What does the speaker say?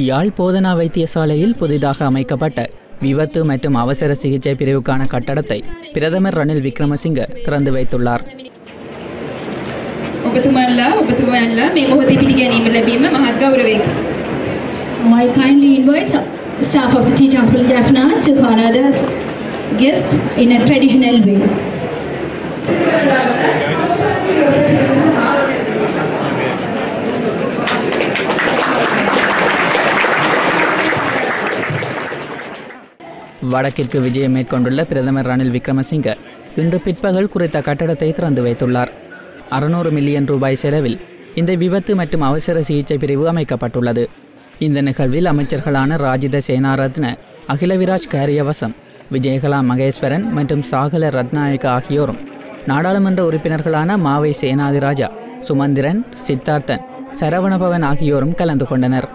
யாழ் போதனா வைத்தியசாலையில் புதிதாக அமைக்கப்பட்ட விபத்து மற்றும் அவசர சிகிச்சை பிரிவுக்கான கட்டடத்தை பிரதமர் ரணில் விக்ரமசிங்க திறந்து வைத்துள்ளார் I kindly invite staff of the teaching hospital Jaffna to honor this guest in a traditional way. வடக்கிற்கு விஜயம் மேற்கொண்டுள்ள பிரதமர் ரணில் விக்ரமசிங்க இன்று பிற்பகல் குறித்த கட்டடத்தை திறந்து வைத்துள்ளார் அறுநூறு மில்லியன் ரூபாய் செலவில் இந்த விபத்து மற்றும் அவசர சிகிச்சை பிரிவு அமைக்கப்பட்டுள்ளது இந்த நிகழ்வில் அமைச்சர்களான ராஜித சேனாரத்ன அகிலவிராஜ் காரியவசம் விஜயகலா மகேஸ்வரன் மற்றும் சாகல ரத்நாயக்க ஆகியோரும் நாடாளுமன்ற உறுப்பினர்களான மாவை சேனாதிராஜா சுமந்திரன் சித்தார்த்தன் சரவணபவன் ஆகியோரும் கலந்து கொண்டனர்.